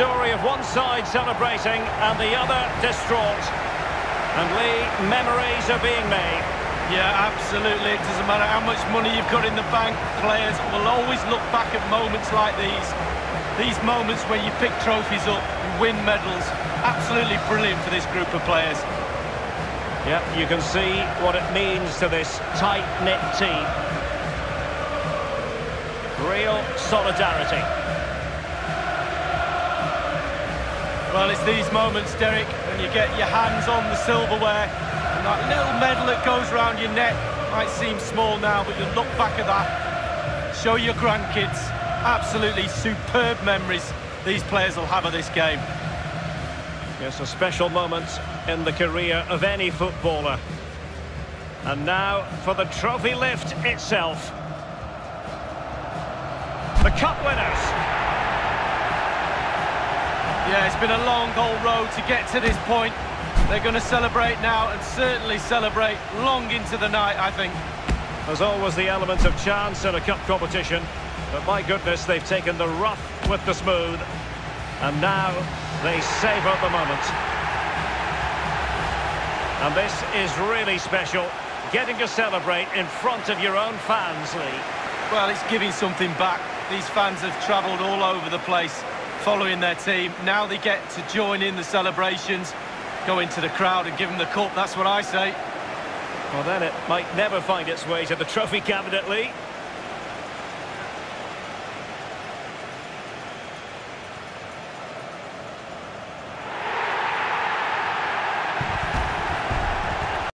Story of one side celebrating and the other distraught. And Lee, memories are being made. Yeah, absolutely. It doesn't matter how much money you've got in the bank. Players will always look back at moments like these. These moments where you pick trophies up, you win medals. Absolutely brilliant for this group of players. Yeah, you can see what it means to this tight-knit team. Real solidarity. Well, it's these moments, Derek, when you get your hands on the silverware and that little medal that goes around your neck might seem small now, but you look back at that, show your grandkids, absolutely superb memories these players will have of this game. Yes, a special moment in the career of any footballer. And now for the trophy lift itself. The cup winners. Yeah, it's been a long old road to get to this point. They're going to celebrate now and certainly celebrate long into the night, I think. There's always the element of chance in a cup competition. But my goodness, they've taken the rough with the smooth. And now they savour the moment. And this is really special. Getting to celebrate in front of your own fans, Lee. Well, it's giving something back. These fans have travelled all over the place following their team. Now they get to join in the celebrations, go into the crowd and give them the cup, that's what I say. Well, then it might never find its way to the trophy cabinet, Lee.